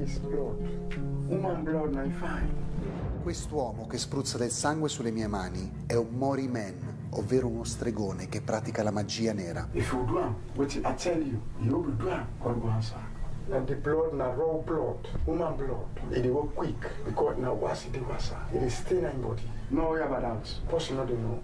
is blood. Quest'uomo che spruzza del sangue sulle mie mani è un Mori Man, ovvero uno stregone che pratica la magia nera. If you do wetin I tell you, you will do God go answer. And the blood na raw blood, woman blood. It work quick because na wasi dey wasa. It stay na im body. No worry about that. Person no dey know.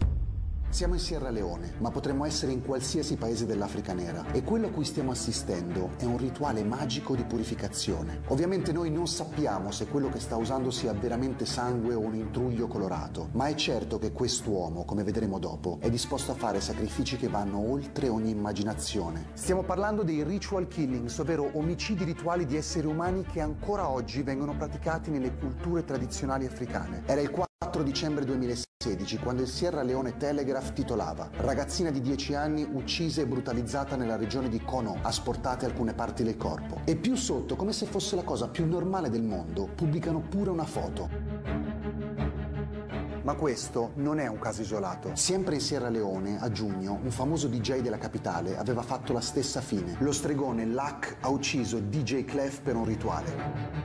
Siamo in Sierra Leone, ma potremmo essere in qualsiasi paese dell'Africa nera e quello a cui stiamo assistendo è un rituale magico di purificazione. Ovviamente noi non sappiamo se quello che sta usando sia veramente sangue o un intruglio colorato, ma è certo che quest'uomo, come vedremo dopo, è disposto a fare sacrifici che vanno oltre ogni immaginazione. Stiamo parlando dei ritual killings, ovvero omicidi rituali di esseri umani che ancora oggi vengono praticati nelle culture tradizionali africane. Era il 4 dicembre 2016 quando il Sierra Leone Telegraph titolava Ragazzina di 10 anni uccisa e brutalizzata nella regione di Kono, asportate alcune parti del corpo. E più sotto, come se fosse la cosa più normale del mondo, pubblicano pure una foto. Ma questo non è un caso isolato. Sempre in Sierra Leone, a giugno, un famoso DJ della capitale aveva fatto la stessa fine. Lo stregone Luck ha ucciso DJ Clef per un rituale.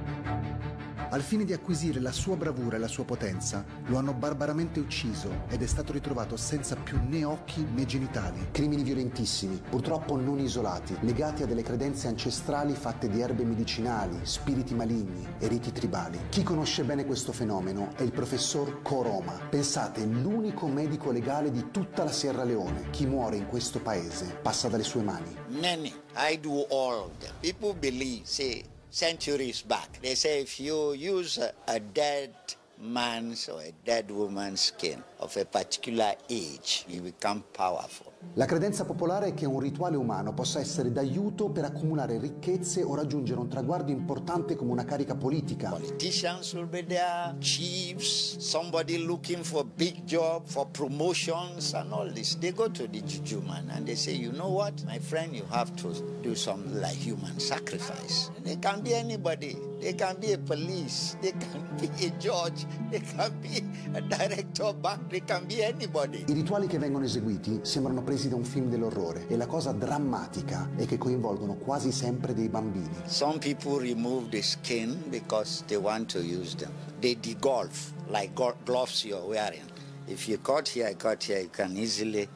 Al fine di acquisire la sua bravura e la sua potenza, lo hanno barbaramente ucciso ed è stato ritrovato senza più né occhi né genitali. Crimini violentissimi, purtroppo non isolati, legati a delle credenze ancestrali fatte di erbe medicinali, spiriti maligni e riti tribali. Chi conosce bene questo fenomeno è il professor Koroma. Pensate, l'unico medico legale di tutta la Sierra Leone. Chi muore in questo paese passa dalle sue mani. Many. I do all of them. People believe, say, centuries back, they say if you use a, dead man's or a dead woman's skin of a particular age, you become powerful. La credenza popolare è che un rituale umano possa essere d'aiuto per accumulare ricchezze o raggiungere un traguardo importante come una carica politica. Politicians will be there, chiefs, somebody looking for big job, for promotions and all this. They go to the juju man and they say, you know what, my friend, you have to do something like human sacrifice. And they can be anybody. They can be a police, they can be a judge, they can be a director of bank, they can be anybody. I rituali che vengono eseguiti sembrano presi da un film dell'orrore e la cosa drammatica è che coinvolgono quasi sempre dei bambini. Some people remove the skin because they want to use them. They degolf, like gloves you're wearing. If you cut here, cut here, you can easily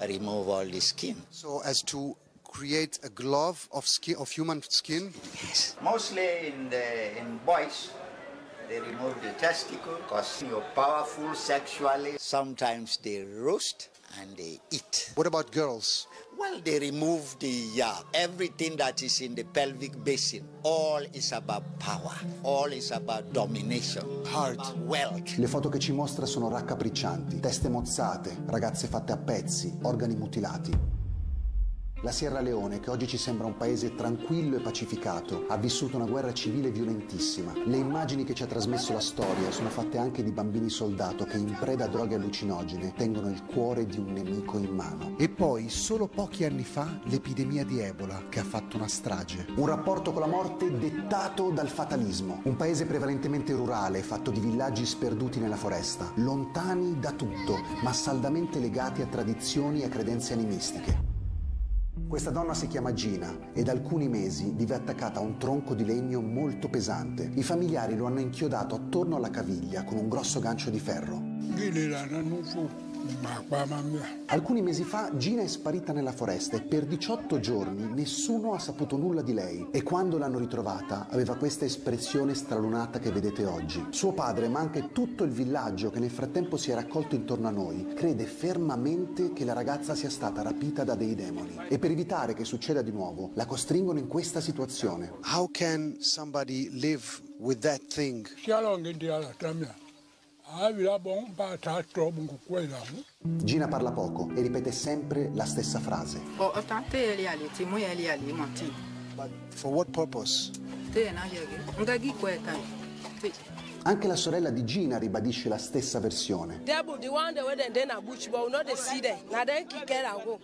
remove all the skin. So as to create a glove of skin of human skin Yes. Mostly in the in boys, they remove the testicle because you're powerful sexually. Sometimes they roast and they eat. What about girls? Well, they remove the uh, everything that is in the pelvic basin. All is about power. All is about domination. Heart. About wealth. Le foto che ci mostra sono raccapriccianti, teste mozzate, ragazze fatte a pezzi, organi mutilati. La Sierra Leone, che oggi ci sembra un paese tranquillo e pacificato, ha vissuto una guerra civile violentissima. Le immagini che ci ha trasmesso la storia sono fatte anche di bambini soldato che in preda a droghe allucinogene tengono il cuore di un nemico in mano. E poi, solo pochi anni fa, l'epidemia di Ebola, che ha fatto una strage. Un rapporto con la morte dettato dal fatalismo. Un paese prevalentemente rurale, fatto di villaggi sperduti nella foresta, lontani da tutto, ma saldamente legati a tradizioni e credenze animistiche. Questa donna si chiama Gina e da alcuni mesi vive attaccata a un tronco di legno molto pesante. I familiari lo hanno inchiodato attorno alla caviglia con un grosso gancio di ferro. Alcuni mesi fa Gina è sparita nella foresta e per 18 giorni nessuno ha saputo nulla di lei e quando l'hanno ritrovata aveva questa espressione stralunata che vedete oggi. Suo padre, ma anche tutto il villaggio che nel frattempo si è raccolto intorno a noi, crede fermamente che la ragazza sia stata rapita da dei demoni e per evitare che succeda di nuovo la costringono in questa situazione. How can somebody live with that thing? Gina parla poco e ripete sempre la stessa frase. For what purpose? Anche la sorella di Gina ribadisce la stessa versione.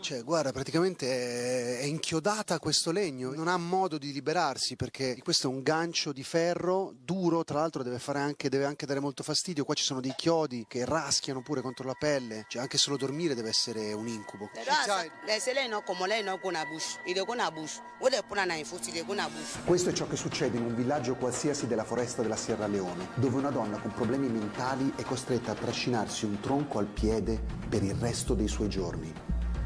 Cioè, guarda, praticamente è inchiodata a questo legno, non ha modo di liberarsi perché questo è un gancio di ferro duro, tra l'altro deve, anche, deve anche dare molto fastidio. Qua ci sono dei chiodi che raschiano pure contro la pelle, cioè anche solo dormire deve essere un incubo. Questo è ciò che succede in un villaggio qualsiasi della foresta della Sierra Leone, dove una donna con problemi mentali è costretta a trascinarsi un tronco al piede per il resto dei suoi giorni.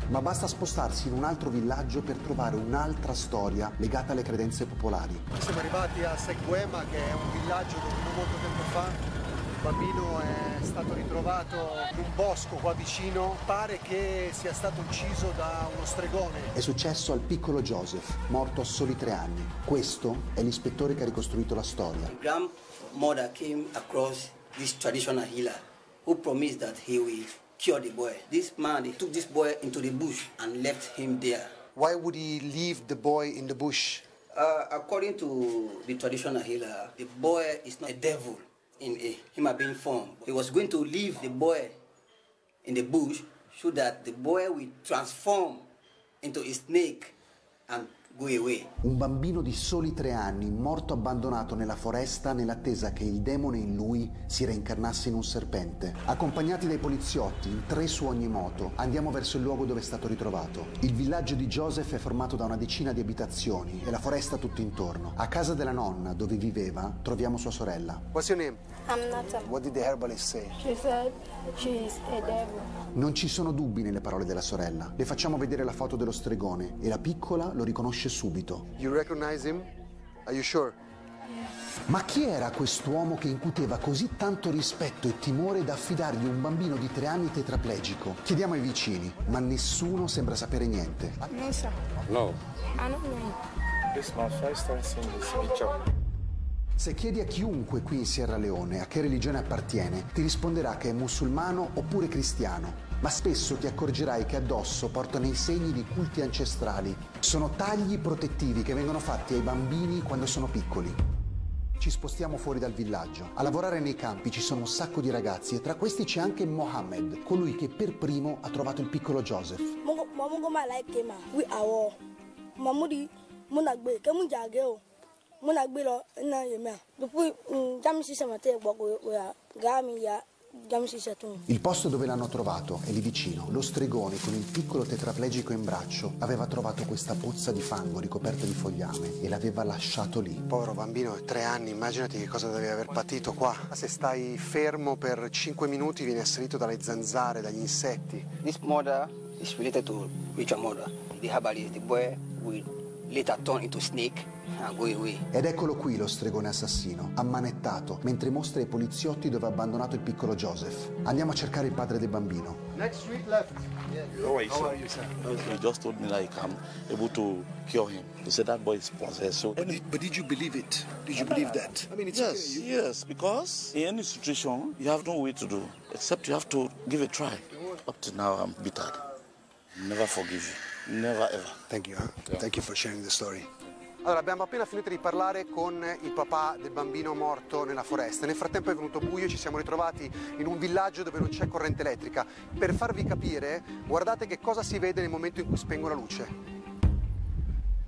Ma basta spostarsi in un altro villaggio per trovare un'altra storia legata alle credenze popolari. Siamo arrivati a Seguema, che è un villaggio dove non molto tempo fa il bambino è stato ritrovato in un bosco qua vicino, pare che sia stato ucciso da uno stregone. È successo al piccolo Joseph, morto a soli tre anni. Questo è l'ispettore che ha ricostruito la storia. Grandmother came across this traditional healer who promised that he will cure the boy. This man took this boy into the bush and left him there. Why would he leave the boy in the bush? Uh, according to the traditional healer, the boy is not a devil in a human being form. He was going to leave the boy in the bush so that the boy will transform into a snake and Un bambino di soli tre anni, morto abbandonato nella foresta nell'attesa che il demone in lui si reincarnasse in un serpente. Accompagnati dai poliziotti, in tre su ogni moto, andiamo verso il luogo dove è stato ritrovato. Il villaggio di Joseph è formato da una decina di abitazioni e la foresta tutto intorno. A casa della nonna, dove viveva, troviamo sua sorella. What's your name? I'm Nata. What did the herbalist say? She said she's a devil. Non ci sono dubbi nelle parole della sorella. Le facciamo vedere la foto dello stregone e la piccola lo riconosce subito. You recognize him? Are you sure? Ma chi era quest'uomo che incuteva così tanto rispetto e timore da affidargli un bambino di tre anni tetraplegico? Chiediamo ai vicini, ma nessuno sembra sapere niente. No, sir. No. I don't know. This is my first time seeing this picture. Se chiedi a chiunque qui in Sierra Leone a che religione appartiene, ti risponderà che è musulmano oppure cristiano, ma spesso ti accorgerai che addosso portano i segni di culti ancestrali. Sono tagli protettivi che vengono fatti ai bambini quando sono piccoli. Ci spostiamo fuori dal villaggio. A lavorare nei campi ci sono un sacco di ragazzi e tra questi c'è anche Mohammed, colui che per primo ha trovato il piccolo Joseph. Muna gbilo ina yemea dopo jam sistema te gbogo ya gami ya il posto dove l'hanno trovato è lì vicino. Lo stregone con il piccolo tetraplegico in braccio aveva trovato questa pozza di fango ricoperta di fogliame e l'aveva lasciato lì. Povero bambino, tre anni, immaginati che cosa devi aver patito qua. Se stai fermo per cinque minuti vieni assalito dalle zanzare, dagli insetti. This mother is related to Richard mother. The herbalist, the boy will later turn into snake Ah, Ed eccolo qui lo stregone assassino, ammanettato, mentre mostra ai poliziotti dove ha abbandonato il piccolo Joseph. Andiamo a cercare il padre del bambino. Next street left. Yeah. How are you, How are you sir? He just told me like I'm able to cure him. He said that boy is possessed. So but, did, but did you believe it? Did you believe that? I mean, it's yes, okay. yes, because in any situation you have no way to do except you have to give a try. Up to now, I'm bitter. Never forgive you. Never ever. Thank you. Huh? Yeah. Thank you for sharing the story. Allora, abbiamo appena finito di parlare con il papà del bambino morto nella foresta. Nel frattempo è venuto buio e ci siamo ritrovati in un villaggio dove non c'è corrente elettrica. Per farvi capire, guardate che cosa si vede nel momento in cui spengo la luce.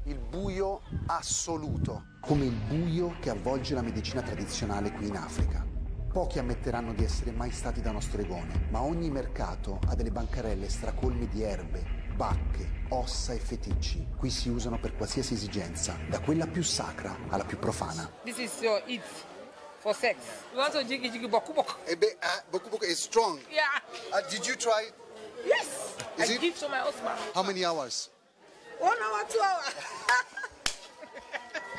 Il buio assoluto. Come il buio che avvolge la medicina tradizionale qui in Africa. Pochi ammetteranno di essere mai stati da uno stregone, ma ogni mercato ha delle bancarelle stracolme di erbe, bacche, ossa e feticci. Qui si usano per qualsiasi esigenza, da quella più sacra alla più profana. This is your eat for sex. You want to jiggy jiggy boku boku. Ebe, uh, boku boku is strong. Yeah. Uh, did you try? Yes. Is I it? give to my husband. How many hours? One hour, two hours.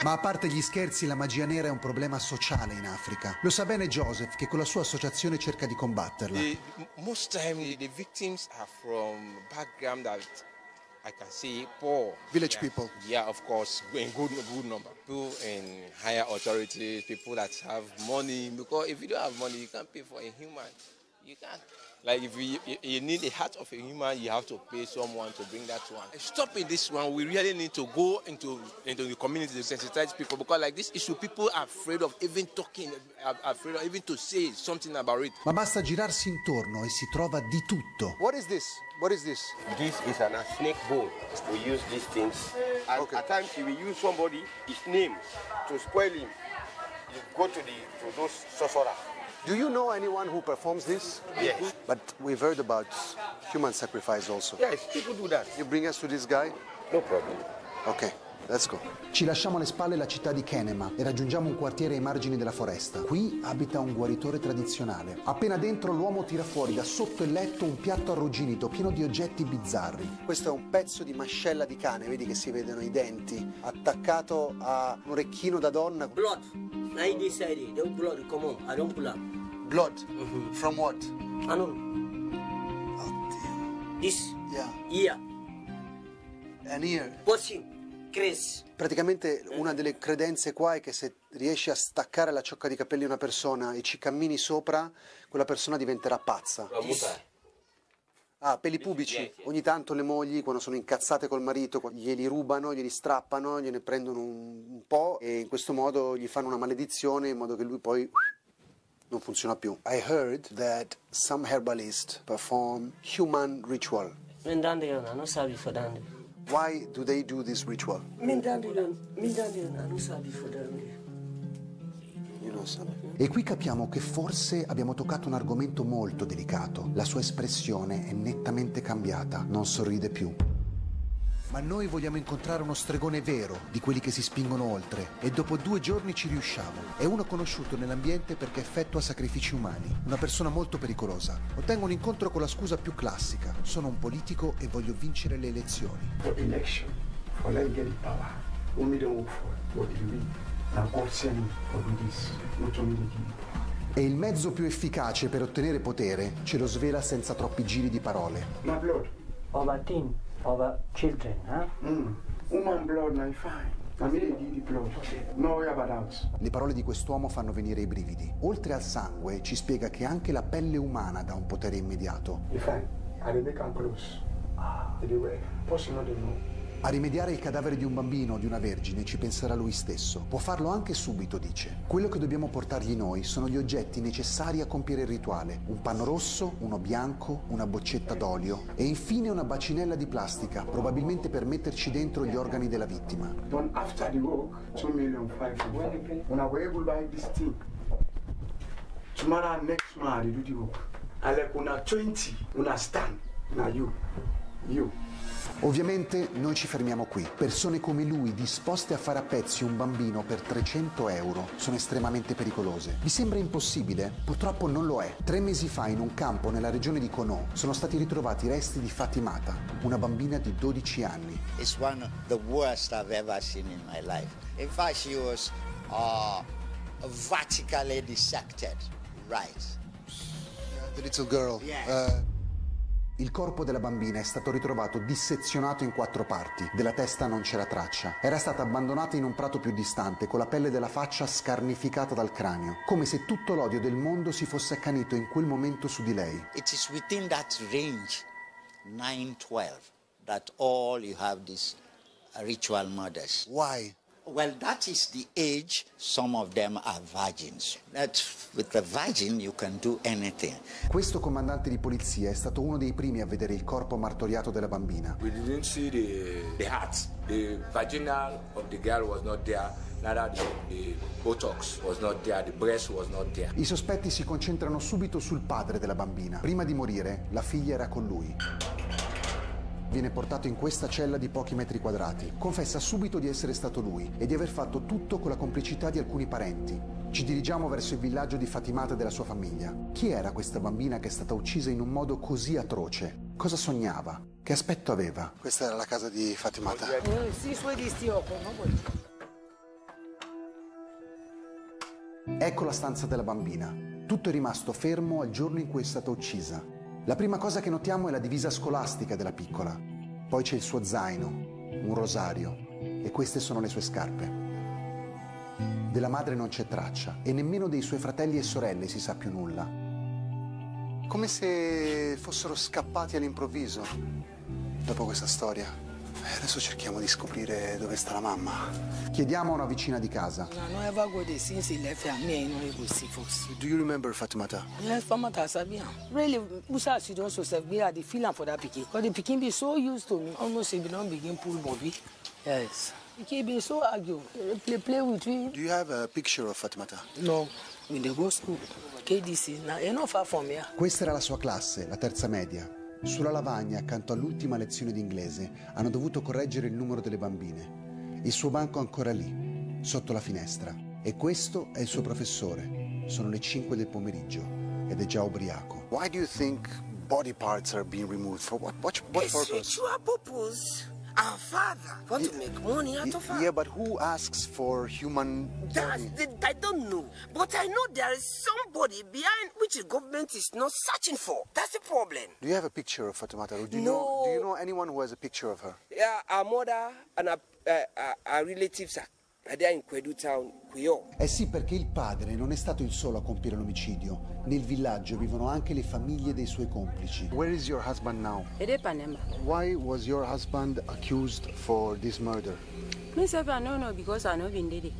Ma a parte gli scherzi, la magia nera è un problema sociale in Africa. Lo sa bene Joseph, che con la sua associazione cerca di combatterla. The, most time the victims are from background that I can see poor. Village yeah. people. Yeah, of course, in good good number. People in higher authority, people that have money. Because if you don't have money, you can't pay for a human. You can't. Like if you, you, you need the heart of a human, you have to pay someone to bring that one. Stopping this one, we really need to go into into the community to sensitize people because like this issue, people are afraid of even talking, are afraid of even to say something about it. Ma basta girarsi intorno e si trova di tutto. What is this? What is this? This is an, a snake bone. We use these things. And at times, if we use somebody, his name, to spoil him, you go to the to those sorcerers. Do you know anyone who performs this? Yes. But we've heard about human sacrifice also. Yes, people do that. You bring us to this guy? No problem. Okay, let's go. Ci lasciamo alle spalle la città di Kenema e raggiungiamo un quartiere ai margini della foresta. Qui abita un guaritore tradizionale. Appena dentro l'uomo tira fuori da sotto il letto un piatto arrugginito pieno di oggetti bizzarri. Questo è un pezzo di mascella di cane, vedi che si vedono i denti, attaccato a un orecchino da donna. Blood. Now you decide, the blood come on. I don't up. Blood? From what? I don't know. This Yeah. ear, An ear. Chris. Praticamente una delle credenze qua è che se riesci a staccare la ciocca di capelli di una persona e ci cammini sopra, quella persona diventerà pazza. Ah, peli pubici. Ogni tanto le mogli, quando sono incazzate col marito, glieli rubano, glieli strappano, gliene prendono un, po' e in questo modo gli fanno una maledizione in modo che lui poi non funziona più. I heard that some herbalists perform human ritual. Why do they do this ritual? E qui capiamo che forse abbiamo toccato un argomento molto delicato. La sua espressione è nettamente cambiata, non sorride più. Ma noi vogliamo incontrare uno stregone vero, di quelli che si spingono oltre, e dopo due giorni ci riusciamo. È uno conosciuto nell'ambiente perché effettua sacrifici umani, una persona molto pericolosa. Ottengo un incontro con la scusa più classica. Sono un politico e voglio vincere le elezioni. For election, for the power. For, what do you mean? For this, not. E il mezzo più efficace per ottenere potere ce lo svela senza troppi giri di parole. My blood. Our teen, our children, huh? Mm. Woman blood, now fine. I they. Le parole di quest'uomo fanno venire i brividi. Oltre al sangue ci spiega che anche la pelle umana dà un potere immediato. Fine. I dey make am close. Ah. They dey wear. Person no dey know. A rimediare il cadavere di un bambino o di una vergine ci penserà lui stesso. Può farlo anche subito, dice. Quello che dobbiamo portargli noi sono gli oggetti necessari a compiere il rituale. Un panno rosso, uno bianco, una boccetta d'olio e infine una bacinella di plastica, probabilmente per metterci dentro gli organi della vittima. Then after the work, two million five hundred. When I were able to buy this thing, tomorrow next month I do the work. I like una twenty, una stand. Na you, you. Ovviamente noi ci fermiamo qui. Persone come lui disposte a fare a pezzi un bambino per 300 euro sono estremamente pericolose. Vi sembra impossibile? Purtroppo non lo è. Tre mesi fa in un campo nella regione di Kono sono stati ritrovati i resti di Fatimata, una bambina di 12 anni. It's one of the worst I've ever seen in my life. In fact, she was uh, vertically dissected, right? The little girl. Yeah. Uh, Il corpo della bambina è stato ritrovato dissezionato in quattro parti. Della testa non c'era traccia. Era stata abbandonata in un prato più distante, con la pelle della faccia scarnificata dal cranio, come se tutto l'odio del mondo si fosse accanito in quel momento su di lei. It is within that range, 9-12, that all you have these ritual murders. Why? Well, that is the age some of them are virgins. That with the virgin you can do anything. Questo comandante di polizia è stato uno dei primi a vedere il corpo martoriato della bambina. We didn't see the, the heart. The vaginal of the girl was not there. Neither the, the buttocks was not there. The breast was not there. I sospetti si concentrano subito sul padre della bambina. Prima di morire, la figlia era con lui. Viene portato in questa cella di pochi metri quadrati. Confessa subito di essere stato lui e di aver fatto tutto con la complicità di alcuni parenti. Ci dirigiamo verso il villaggio di Fatimata e della sua famiglia. Chi era questa bambina che è stata uccisa in un modo così atroce? Cosa sognava? Che aspetto aveva? Questa era la casa di Fatimata. Ecco la stanza della bambina. Tutto è rimasto fermo al giorno in cui è stata uccisa. La prima cosa che notiamo è la divisa scolastica della piccola. Poi c'è il suo zaino, un rosario e queste sono le sue scarpe. Della madre non c'è traccia e nemmeno dei suoi fratelli e sorelle si sa più nulla. come se fossero scappati all'improvviso dopo questa storia. E adesso cerchiamo di scoprire dove sta la mamma. Chiediamo a una vicina di casa. Me. Do you remember Fatimata? Yes, Famata Sabian. Really, Usa Sidon Joseph, we had the feeling for that pikin. But the pikin be so used to me. Almost he be don't begin pull Bobby. Yes. Pikin be so argue. Play, play with me. Do you have a picture of Fatimata? No. When they go school, KDC, now, you're not far from here. Questa era la sua classe, la terza media. Sulla lavagna, accanto all'ultima lezione di inglese, hanno dovuto correggere il numero delle bambine. Il suo banco è ancora lì, sotto la finestra. E questo è il suo professore. Sono le 5 del pomeriggio ed è già ubriaco. Why do you think body parts are being removed? For what, what, what purpose? Want to make money out of her. Yeah, but who asks for human That's the, I don't know. But I know there is somebody behind which the government is not searching for. That's the problem. Do you have a picture of Fatimata? Do you No. know do you know anyone who has a picture of her? Yeah, our mother and our, uh, our relatives are, in town, Kuyo. Eh sì, perché il padre non è stato il solo a compiere l'omicidio. Nel villaggio vivono anche le famiglie dei suoi complici. Where is your husband now? Ede Panema. Why was your husband accused for this murder? Me self I don't know because I know been did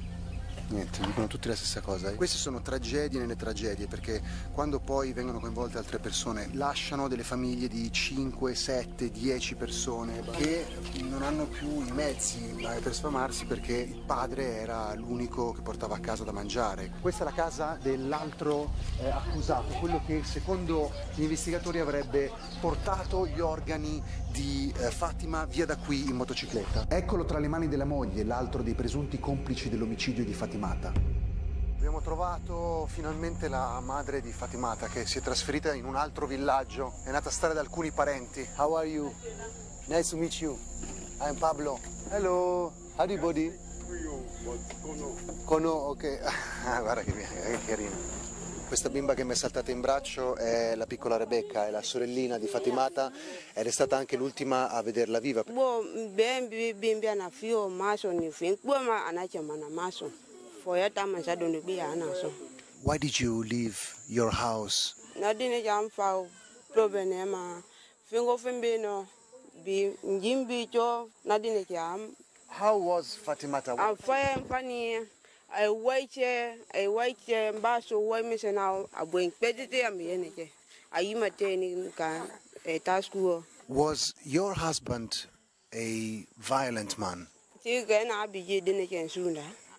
Niente, dicono tutti la stessa cosa. Queste sono tragedie nelle tragedie, perché quando poi vengono coinvolte altre persone, lasciano delle famiglie di 5, 7, 10 persone che non hanno più i mezzi per sfamarsi perché il padre era l'unico che portava a casa da mangiare. Questa è la casa dell'altro eh, accusato, quello che secondo gli investigatori avrebbe portato gli organi di eh, Fatima via da qui in motocicletta. Eccolo tra le mani della moglie, l'altro dei presunti complici dell'omicidio di Fatimata. Abbiamo trovato finalmente la madre di Fatimata che si è trasferita in un altro villaggio, è nata a stare da alcuni parenti. How are you? Nice to meet you. I'm Pablo. Hello. How do you body? Cono, ok. Ah, guarda che, che carino. Questa bimba che mi è saltata in braccio è la piccola Rebecca, è la sorellina di Fatimata ed è stata anche l'ultima a vederla viva. bo ben bi bin bi ana fiyo maso ni fin bo ma ana che mana maso fo ya ta man sa do bi ana so Why did you leave your house? na dine jam fa problem e ma fingo fin bi no bi njim bi cho na dine jam How was Fatimata? am fa ya fani ai waiche ai waiche ba so wai mi se na abuen pedite am ye ne ke ayi ma te ni ka e ta school Was your husband a violent man? ti ga na bi je dine ke sunda an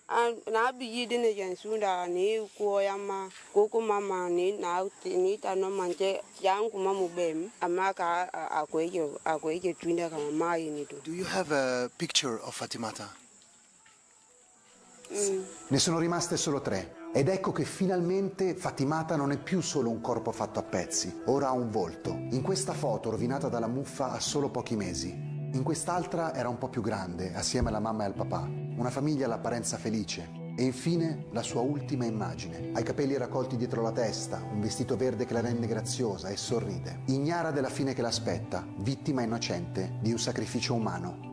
na bi yi dine ke sunda ni ko ya ma ko ko mama ni na ti- ni ta no man te yang ku mamu bem amma ka a ko ye a ko ye twinda ka ma yi ni do Do you have a picture of Fatimata? Ne sono rimaste solo tre. Ed ecco che finalmente Fatimata non è più solo un corpo fatto a pezzi, ora ha un volto. In questa foto, rovinata dalla muffa, ha solo pochi mesi. In quest'altra era un po' più grande, assieme alla mamma e al papà. Una famiglia all'apparenza felice. E infine la sua ultima immagine. Ha i capelli raccolti dietro la testa, un vestito verde che la rende graziosa e sorride. Ignara della fine che l'aspetta, vittima innocente di un sacrificio umano.